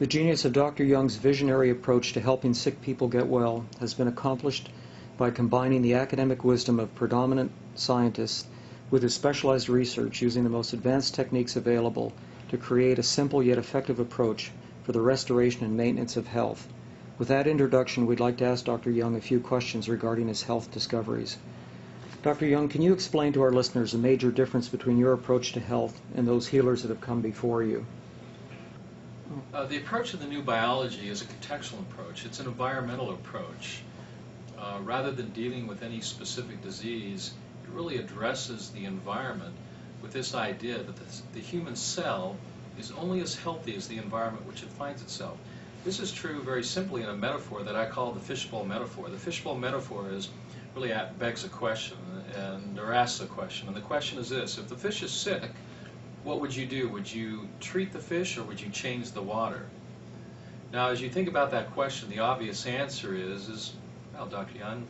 The genius of Dr. Young's visionary approach to helping sick people get well has been accomplished by combining the academic wisdom of predominant scientists with his specialized research using the most advanced techniques available to create a simple yet effective approach for the restoration and maintenance of health. With that introduction, we'd like to ask Dr. Young a few questions regarding his health discoveries. Dr. Young, can you explain to our listeners the major difference between your approach to health and those healers that have come before you? Uh, the approach of the new biology is a contextual approach. It's an environmental approach. Uh, rather than dealing with any specific disease, it really addresses the environment with this idea that the, human cell is only as healthy as the environment which it finds itself. This is true very simply in a metaphor that I call the fishbowl metaphor. The fishbowl metaphor is really begs a question and or asks a question, and the question is this: If the fish is sick, what would you do? Would you treat the fish or would you change the water? Now, as you think about that question, the obvious answer is, is well, Dr. Young,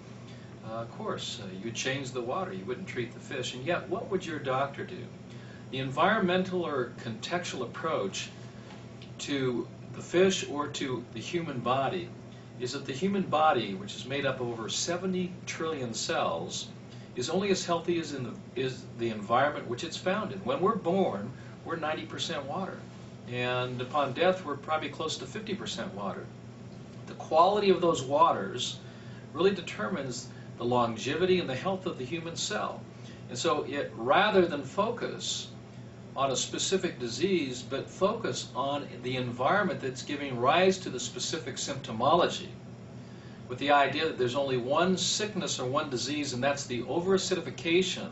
uh, of course, uh, you'd change the water. You wouldn't treat the fish. And yet, what would your doctor do? The environmental or contextual approach to the fish or to the human body is that the human body, which is made up of over 70 trillion cells, is only as healthy as in the, is the environment which it's found in. When we're born, we're 90% water. And upon death, we're probably close to 50% water. The quality of those waters really determines the longevity and the health of the human cell. And so it, rather than focus on a specific disease, but focus on the environment that's giving rise to the specific symptomology with the idea that there's only one sickness or one disease, and that's the overacidification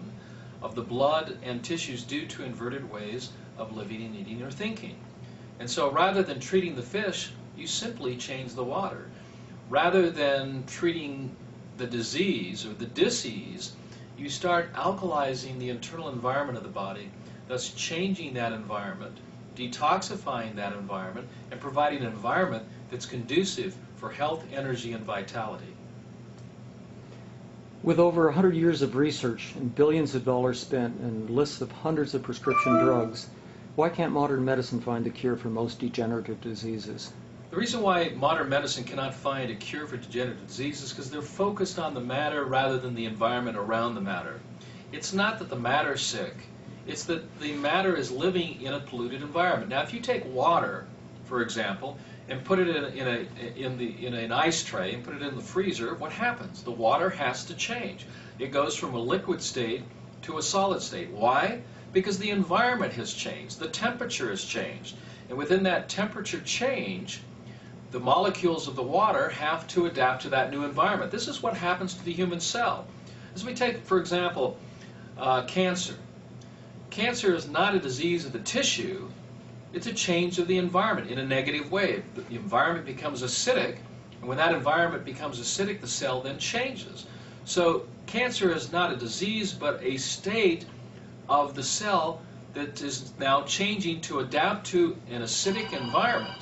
of the blood and tissues due to inverted ways of living and eating or thinking. And so rather than treating the fish, you simply change the water. Rather than treating the disease or the disease, you start alkalizing the internal environment of the body, thus changing that environment, detoxifying that environment, and providing an environment that's conducive for health, energy, and vitality. With over 100 years of research and billions of dollars spent and lists of hundreds of prescription drugs, why can't modern medicine find the cure for most degenerative diseases? The reason why modern medicine cannot find a cure for degenerative diseases is because they're focused on the matter rather than the environment around the matter. It's not that the matter is sick, it's that the matter is living in a polluted environment. Now, if you take water, for example, and put it in, in, a, in, the, in an ice tray and put it in the freezer, what happens? The water has to change. It goes from a liquid state to a solid state. Why? Because the environment has changed. The temperature has changed. And within that temperature change, the molecules of the water have to adapt to that new environment. This is what happens to the human cell. As we take, for example, uh, cancer. Cancer is not a disease of the tissue, it's a change of the environment in a negative way. The environment becomes acidic, and when that environment becomes acidic, the cell then changes. So cancer is not a disease, but a state of the cell that is now changing to adapt to an acidic environment.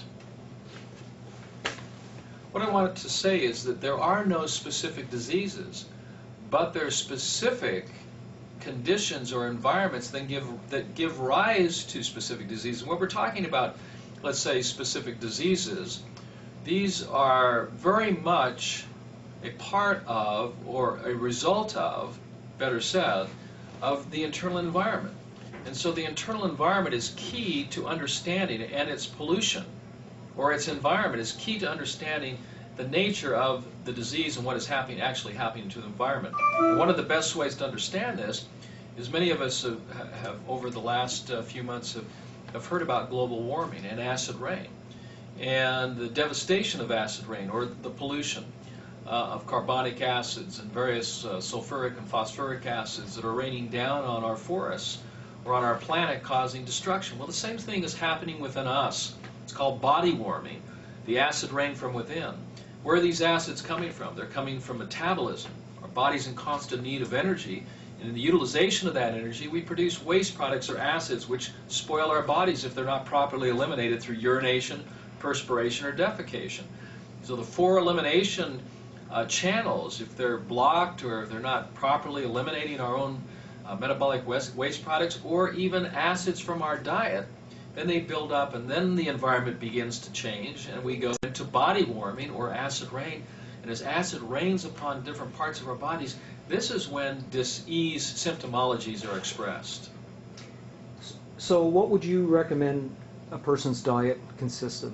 What I wanted to say is that there are no specific diseases, but there are specific conditions or environments that give, that give rise to specific diseases. When we're talking about, let's say, specific diseases, these are very much a part of, or a result of, better said, of the internal environment. And so the internal environment is key to understanding, and its pollution, or its environment, is key to understanding the nature of the disease and what is happening, actually happening to the environment. One of the best ways to understand this is many of us have, have over the last uh, few months have, have heard about global warming and acid rain and the devastation of acid rain or the pollution uh, of carbonic acids and various uh, sulfuric and phosphoric acids that are raining down on our forests or on our planet causing destruction. Well, the same thing is happening within us. It's called body warming, the acid rain from within. Where are these acids coming from? They're coming from metabolism. Our body's in constant need of energy, and in the utilization of that energy, we produce waste products or acids which spoil our bodies if they're not properly eliminated through urination, perspiration, or defecation. So the four elimination uh, channels, if they're blocked or if they're not properly eliminating our own uh, metabolic waste, waste products or even acids from our diet, then they build up, and then the environment begins to change, and we go into body warming or acid rain. And as acid rains upon different parts of our bodies, this is when disease symptomologies are expressed. So, what would you recommend a person's diet consist of?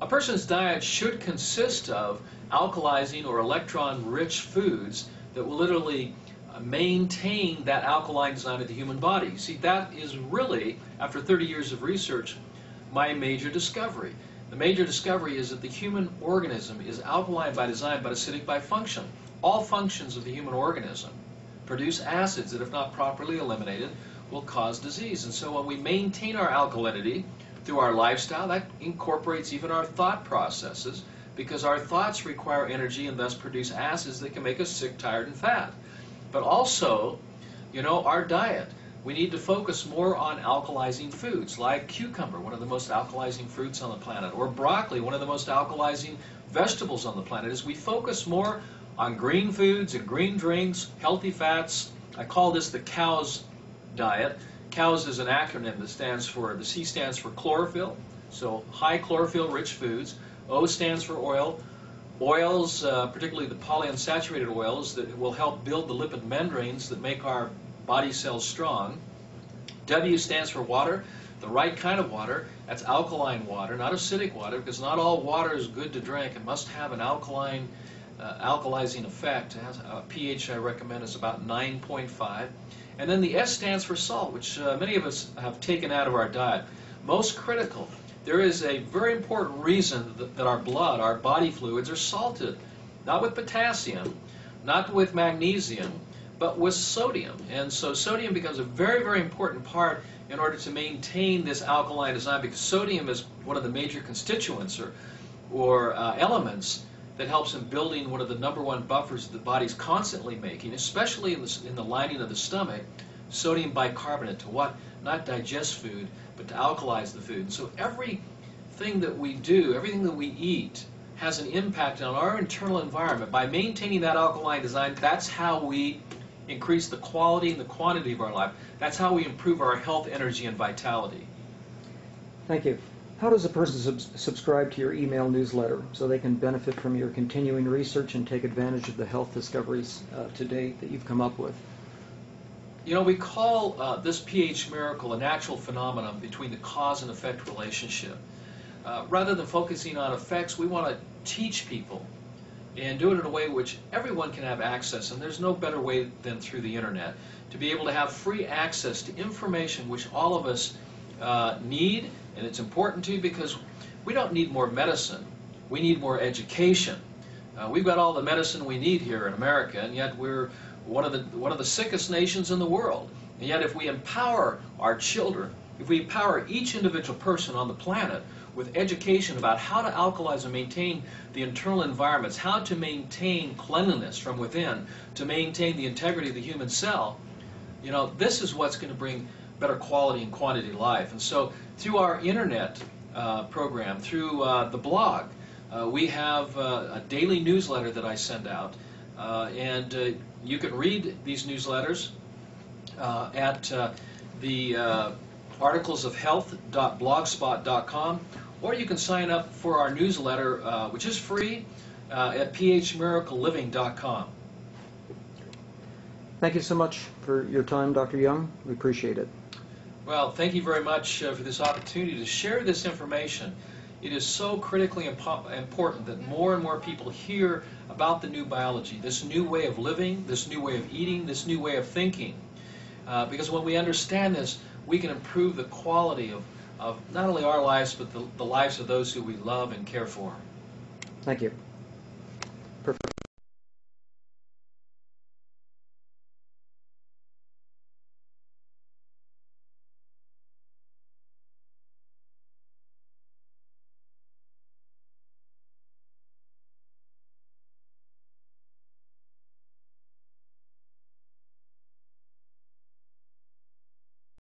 A person's diet should consist of alkalizing or electron rich foods that will literally uh, maintain that alkaline design of the human body. See, that is really, after 30 years of research, my major discovery. The major discovery is that the human organism is alkaline by design but acidic by function. All functions of the human organism produce acids that, if not properly eliminated, will cause disease. And so when we maintain our alkalinity through our lifestyle, that incorporates even our thought processes because our thoughts require energy and thus produce acids that can make us sick, tired, and fat. But also, you know, our diet. We need to focus more on alkalizing foods like cucumber, one of the most alkalizing fruits on the planet, or broccoli, one of the most alkalizing vegetables on the planet. As we focus more on green foods and green drinks, healthy fats, I call this the cow's diet. COWS is an acronym that stands for, the C stands for chlorophyll, so high chlorophyll rich foods. O stands for oil. Oils, uh, particularly the polyunsaturated oils, that will help build the lipid membranes that make our body cells strong. W stands for water, the right kind of water. That's alkaline water, not acidic water, because not all water is good to drink. It must have an alkaline, uh, alkalizing effect. Has a pH I recommend is about 9.5. And then the S stands for salt, which uh, many of us have taken out of our diet. Most critical, there is a very important reason that, that our blood, our body fluids, are salted. Not with potassium, not with magnesium, but with sodium. And so sodium becomes a very, very important part in order to maintain this alkaline design because sodium is one of the major constituents or, or uh, elements that helps in building one of the number one buffers that the body's constantly making, especially in the, in the lining of the stomach, sodium bicarbonate to what? Not digest food, but to alkalize the food. And So everything that we do, everything that we eat, has an impact on our internal environment. By maintaining that alkaline design, that's how we increase the quality and the quantity of our life. That's how we improve our health, energy, and vitality. Thank you. How does a person sub- subscribe to your email newsletter so they can benefit from your continuing research and take advantage of the health discoveries uh, to date that you've come up with? You know, we call uh, this pH miracle a natural phenomenon between the cause and effect relationship. Uh, rather than focusing on effects, we want to teach people and do it in a way which everyone can have access, and there's no better way than through the internet, to be able to have free access to information which all of us uh, need and it's important too because we don't need more medicine. We need more education. Uh, we've got all the medicine we need here in America, and yet we're one of the one of the sickest nations in the world. And yet, if we empower our children, if we empower each individual person on the planet with education about how to alkalize and maintain the internal environments, how to maintain cleanliness from within, to maintain the integrity of the human cell, you know, this is what's going to bring better quality and quantity life. And so through our internet uh, program, through uh, the blog, uh, we have uh, a daily newsletter that I send out. Uh, and uh, you can read these newsletters at the articlesofhealth.blogspot.com, or you can sign up for our newsletter, which is free, at phmiracleliving.com. Thank you so much for your time, Dr. Young. We appreciate it. Well, thank you very much uh, for this opportunity to share this information. It is so critically impo important that more and more people hear about the new biology, this new way of living, this new way of eating, this new way of thinking. Uh, because when we understand this, we can improve the quality of, of not only our lives, but the, the lives of those who we love and care for. Thank you.